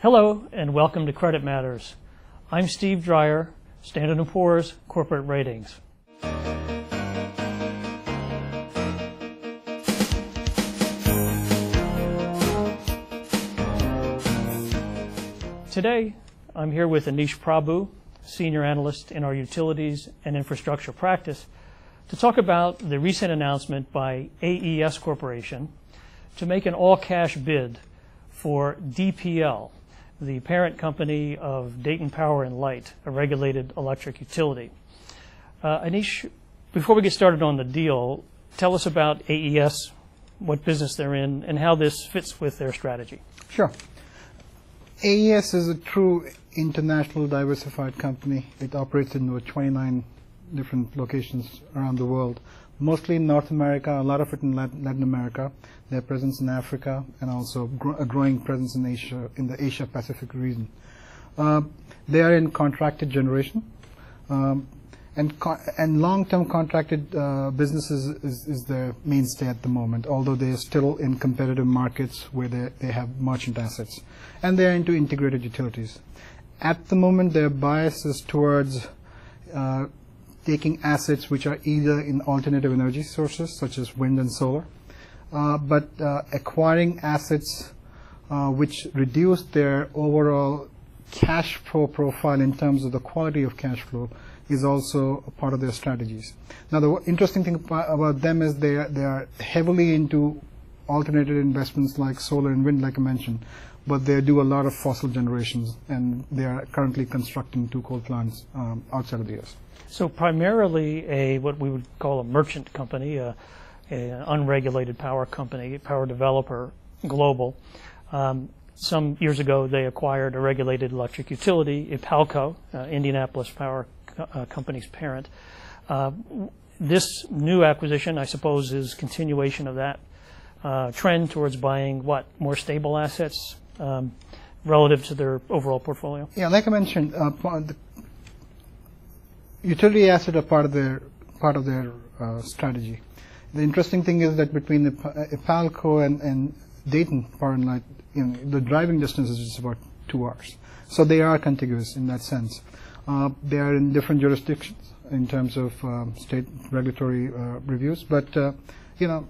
Hello and welcome to Credit Matters. I'm Steve Dreyer, Standard & Poor's Corporate Ratings. Today, I'm here with Aneesh Prabhu, Senior Analyst in our Utilities and Infrastructure practice, to talk about the recent announcement by AES Corporation to make an all-cash bid for DPL, the parent company of Dayton Power and Light, a regulated electric utility. Uh, Aneesh, before we get started on the deal, tell us about AES, what business they're in, and how this fits with their strategy. Sure. AES is a true international diversified company. It operates in over 29 different locations around the world, mostly in North America, a lot of it in Latin America. Their presence in Africa and also a growing presence in Asia, in the Asia Pacific region. Uh, they are in contracted generation. Um, and, co- and long-term contracted uh, businesses is, is their mainstay at the moment, although they are still in competitive markets where they, they have merchant assets. And they're into integrated utilities. At the moment, their bias is towards uh, taking assets which are either in alternative energy sources, such as wind and solar, uh, but uh, acquiring assets uh, which reduce their overall cash flow profile in terms of the quality of cash flow is also part of their strategies. Now, the interesting thing about them is they are, they are heavily into alternative investments like solar and wind, like I mentioned, but they do a lot of fossil generations, and they are currently constructing two coal plants um, outside of the U.S. So primarily a what we would call a merchant company, a, an unregulated power company, power developer, global. Um, some years ago, they acquired a regulated electric utility, IPALCO, uh, Indianapolis Power uh, Company's parent. Uh, this new acquisition, I suppose, is continuation of that uh, trend towards buying what more stable assets um, relative to their overall portfolio. Yeah, like I mentioned, uh, utility assets are part of their part of their uh, strategy. The interesting thing is that between the IPALCO and, and Dayton Power and Light, you know, the driving distance is just about two hours. So they are contiguous in that sense. Uh, they are in different jurisdictions in terms of um, state regulatory uh, reviews, but uh, you know,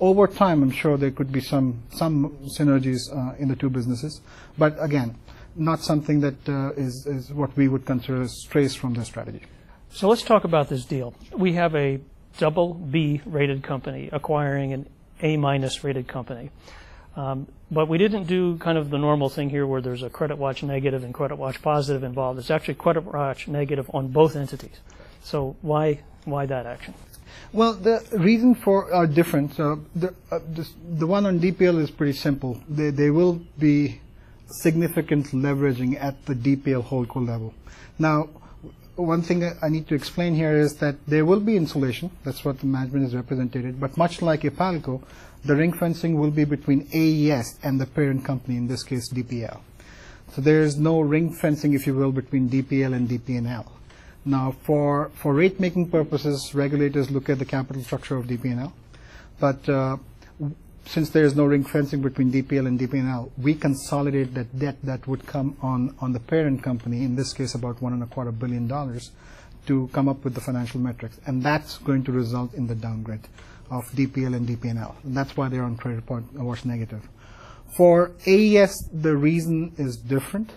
over time, I'm sure there could be some some synergies uh, in the two businesses. But again, not something that uh, is is what we would consider as strays from the strategy. So let's talk about this deal. We have a double B rated company acquiring an A minus rated company. Um, but we didn't do kind of the normal thing here where there's a credit watch negative and credit watch positive involved. It's actually credit watch negative on both entities. So why why that action? Well, the reason for are different. So the uh, this, the one on DPL is pretty simple. They, there will be significant leveraging at the DPL holdco level. Now, one thing I need to explain here is that there will be insulation. That's what the management is represented. But much like IPALCO, the ring fencing will be between AES and the parent company, in this case DPL. So there is no ring fencing, if you will, between DPL and DP&L. Now, for, for rate making purposes, regulators look at the capital structure of DP&L. But uh, since there is no ring fencing between DPL and DP&L, we consolidate that debt that would come on, on the parent company, in this case about one and a quarter billion dollars, to come up with the financial metrics. And that's going to result in the downgrade of DPL and DP&L. And that's why they're on credit report watch negative. For AES, the reason is different.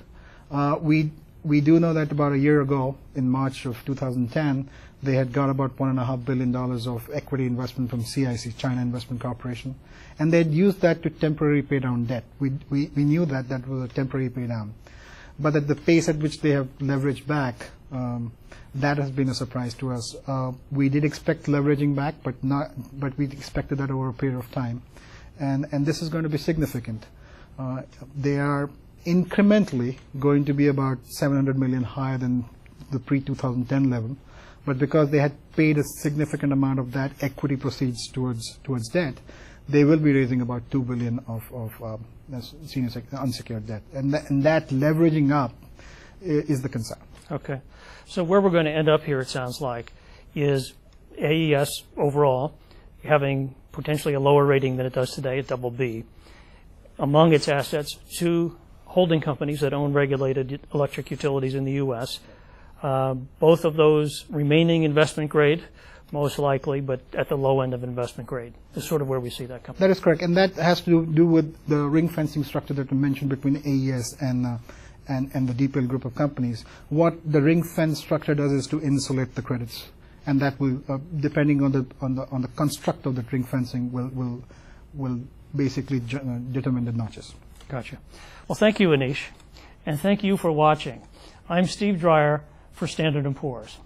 Uh, we we do know that about a year ago, in March of 2010, they had got about one and a half billion dollars of equity investment from CIC, China Investment Corporation, and they'd used that to temporarily pay down debt. We we, we knew that that was a temporary pay down, but at the pace at which they have leveraged back, um, that has been a surprise to us. Uh, we did expect leveraging back, but not, but we expected that over a period of time. And, and this is going to be significant. Uh, they are incrementally going to be about 700 million higher than the pre-2010 level. But because they had paid a significant amount of that equity proceeds towards towards debt, they will be raising about 2 billion of, of um, senior unsecured debt. And, th- and that leveraging up is the concern. Okay. So where we're going to end up here, it sounds like, is AES overall having potentially a lower rating than it does today at double B. Among its assets, two holding companies that own regulated electric utilities in the U.S. Uh, both of those remaining investment grade, most likely, but at the low end of investment grade. Is sort of where we see that company. That is correct, and that has to do with the ring fencing structure that we mentioned between AES and uh, and, and the DPL group of companies. What the ring fence structure does is to insulate the credits, and that will, uh, depending on the on the on the construct of the ring fencing, will will will basically uh, determine the notches. Gotcha. Well, thank you, Aneesh, and thank you for watching. I'm Steve Dreyer for Standard & Poor's.